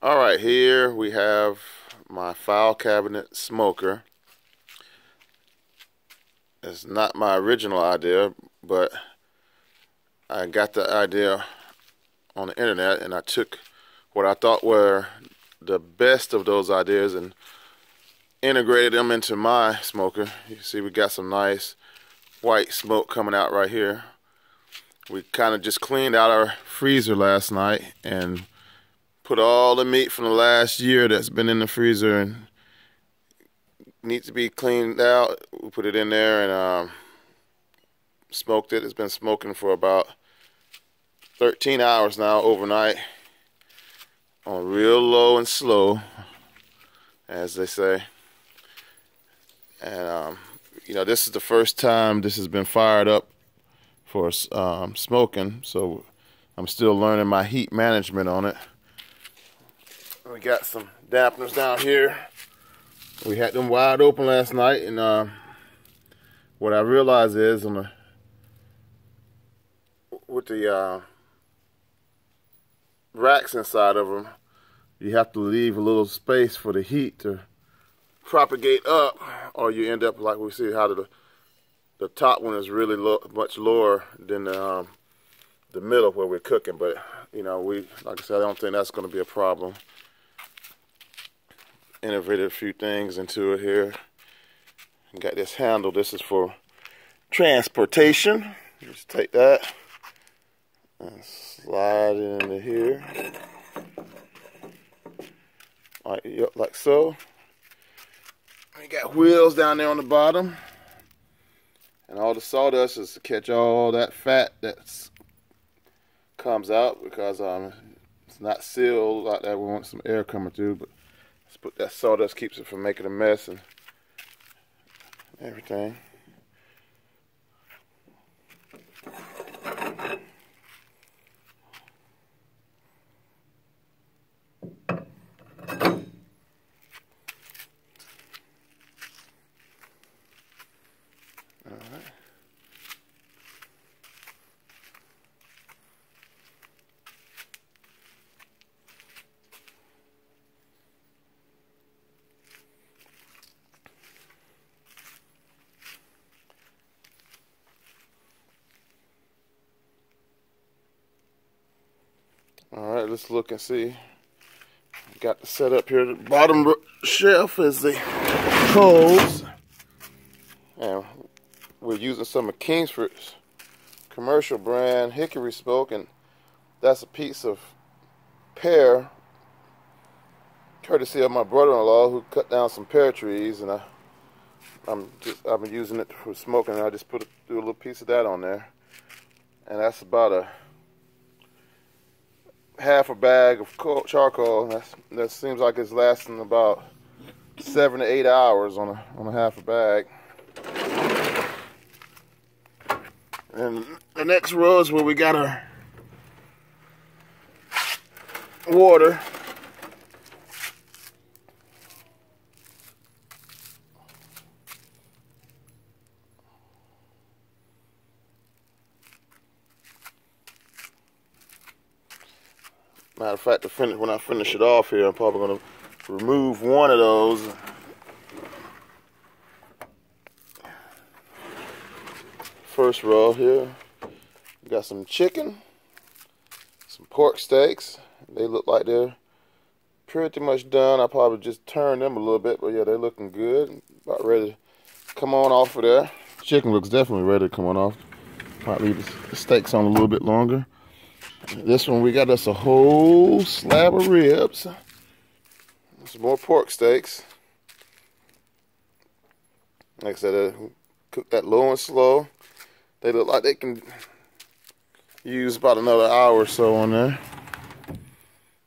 All right, here we have my file cabinet smoker. It's not my original idea, but I got the idea on the internet and I took what I thought were the best of those ideas and integrated them into my smoker. You see we got some nice white smoke coming out right here. We kind of just cleaned out our freezer last night and put all the meat from the last year that's been in the freezer and needs to be cleaned out. We put it in there and um, smoked it. It's been smoking for about 13 hours now overnight on real low and slow, as they say. And um, you know, this is the first time this has been fired up for um, smoking, so I'm still learning my heat management on it. We got some dampeners down here. We had them wide open last night, and uh, what I realized is on the with the uh, racks inside of them, you have to leave a little space for the heat to propagate up, or you end up like we see how the the top one is really low, much lower than the um, the middle where we're cooking. But you know, we like I said, I don't think that's going to be a problem innovated a few things into it here. Got this handle. This is for transportation. Just take that and slide it into here. Like, like so. You got wheels down there on the bottom. And all the sawdust is to catch all that fat that comes out because um, it's not sealed like that. We want some air coming through, but but that sawdust keeps it from making a mess and everything. All right, let's look and see. Got the setup here. The bottom shelf is the coals. And we're using some of Kingsford's commercial brand hickory smoke, and that's a piece of pear, courtesy of my brother-in-law who cut down some pear trees, and I, I'm just I've been using it for smoking. And I just put a, do a little piece of that on there, and that's about a half a bag of charcoal. That's, that seems like it's lasting about seven to eight hours on a on a half a bag. And the next row is where we got our water. Matter of fact, finish, when I finish it off here, I'm probably going to remove one of those. First row here, we got some chicken, some pork steaks. They look like they're pretty much done. I probably just turned them a little bit, but yeah, they're looking good. About ready to come on off of there. Chicken looks definitely ready to come on off. Might leave the steaks on a little bit longer. This one, we got us a whole slab of ribs. Some more pork steaks. Like I said, uh, cook that low and slow. They look like they can use about another hour or so on there.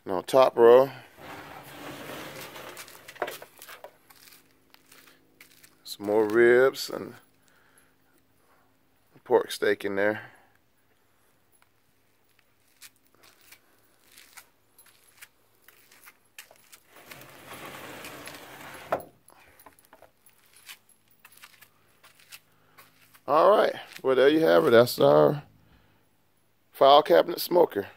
Now, top row. Some more ribs and pork steak in there. All right. Well, there you have it. That's our file cabinet smoker.